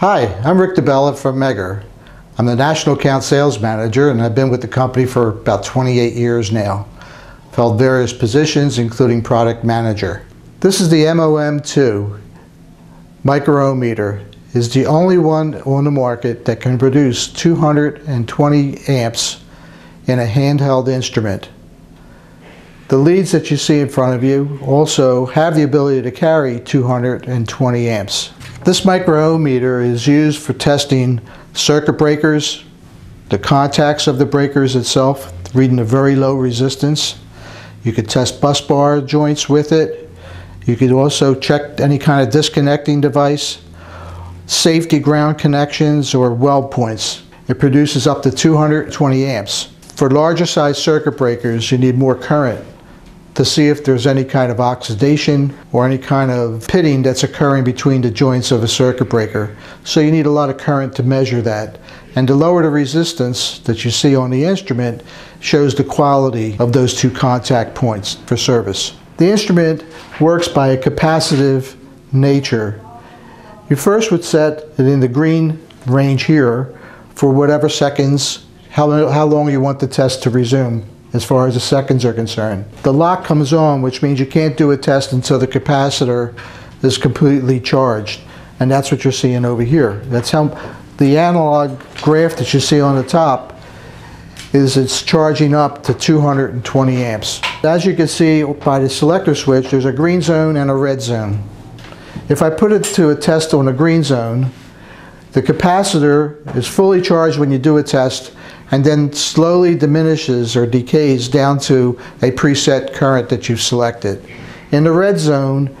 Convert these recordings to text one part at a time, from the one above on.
Hi, I'm Rick DeBella from Megger. I'm the National Account Sales Manager and I've been with the company for about 28 years now. Held various positions including Product Manager. This is the MOM2 microohmmeter. is the only one on the market that can produce 220 amps in a handheld instrument. The leads that you see in front of you also have the ability to carry 220 amps. This microohmmeter is used for testing circuit breakers, the contacts of the breakers itself, reading a very low resistance. You could test bus bar joints with it. You could also check any kind of disconnecting device, safety ground connections, or weld points. It produces up to 220 amps. For larger size circuit breakers, you need more current to see if there's any kind of oxidation or any kind of pitting that's occurring between the joints of a circuit breaker. So you need a lot of current to measure that. And the lower the resistance that you see on the instrument shows the quality of those two contact points for service. The instrument works by a capacitive nature. You first would set it in the green range here for whatever seconds, how, how long you want the test to resume as far as the seconds are concerned. The lock comes on, which means you can't do a test until the capacitor is completely charged. And that's what you're seeing over here. That's how the analog graph that you see on the top is it's charging up to 220 amps. As you can see by the selector switch, there's a green zone and a red zone. If I put it to a test on a green zone, the capacitor is fully charged when you do a test and then slowly diminishes or decays down to a preset current that you've selected. In the red zone,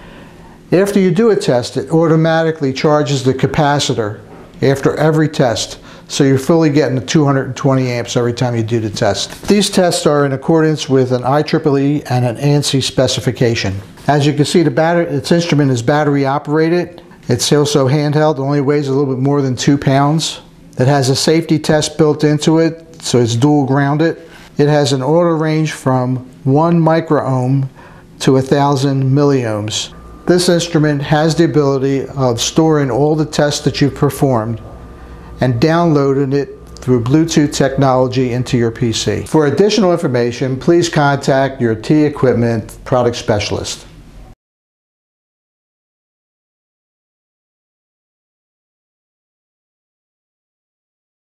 after you do a test, it automatically charges the capacitor after every test. So you're fully getting the 220 amps every time you do the test. These tests are in accordance with an IEEE and an ANSI specification. As you can see, the battery, its instrument is battery operated. It's also handheld, only weighs a little bit more than two pounds. It has a safety test built into it, so it's dual grounded. It has an order range from 1 microohm to 1000 milliohms. This instrument has the ability of storing all the tests that you've performed and downloading it through Bluetooth technology into your PC. For additional information, please contact your TEquipment product specialist.